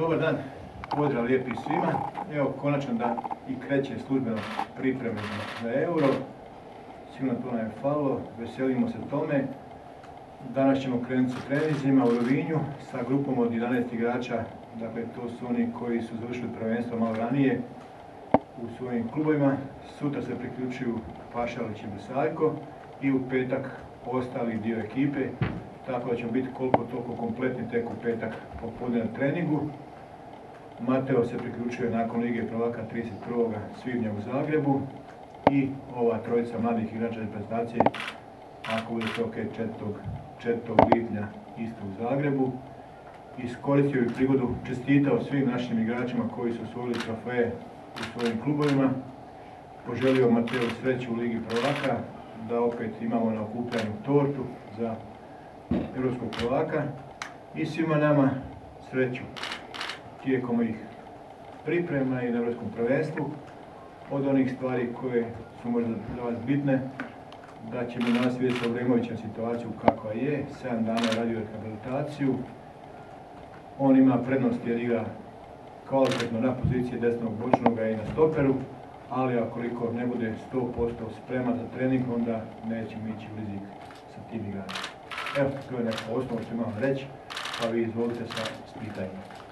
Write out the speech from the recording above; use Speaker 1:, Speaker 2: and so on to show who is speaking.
Speaker 1: Dobar dan, pozdrav lijepi svima. Evo, konačno da i kreće službeno pripreme za euro. Sigurno to nam je falilo, veselimo se tome. Danas ćemo krenuti sa trenizima u Rovinju sa grupom od 11 igrača. Dakle, to su oni koji su završili prvenstvo malo ranije u svojim klubovima. Sutra se priključuju Pašalić i Besajko i u petak ostali dio ekipe. Tako da ćemo biti koliko toliko kompletni tek u petak popodne na treningu. Mateo se priključuje nakon Lige prvaka 31. svibnja u Zagrebu i ova trojica mladih igrača reprezentacije, ako bude to ok, 4. 4. lipnja isto u Zagrebu. Iskoristio bih prigodu, čestitao svim našim igračima koji su osvojili trofeje u svojim klubovima. Poželio Mateo sreću u Ligi prvaka, da opet imamo na okupljanju tortu za Europskog prvaka i svima nama sreću tijekom ih priprema i na Europskom prvenstvu. Od onih stvari koje su možda za vas bitne, da ćemo danas vidjeti sa Obremovićem situaciju kakva je, 7 dana radio rehabilitaciju. On ima prednost jer igra kvalitetno na poziciji desnog bočnoga i na stoperu, ali akoliko ne bude 100% spreman za trening, onda nećemo ići u sa tim igračima. Evo, to je neko osnovo što imam reći, pa vi izvolite sa pitanjima.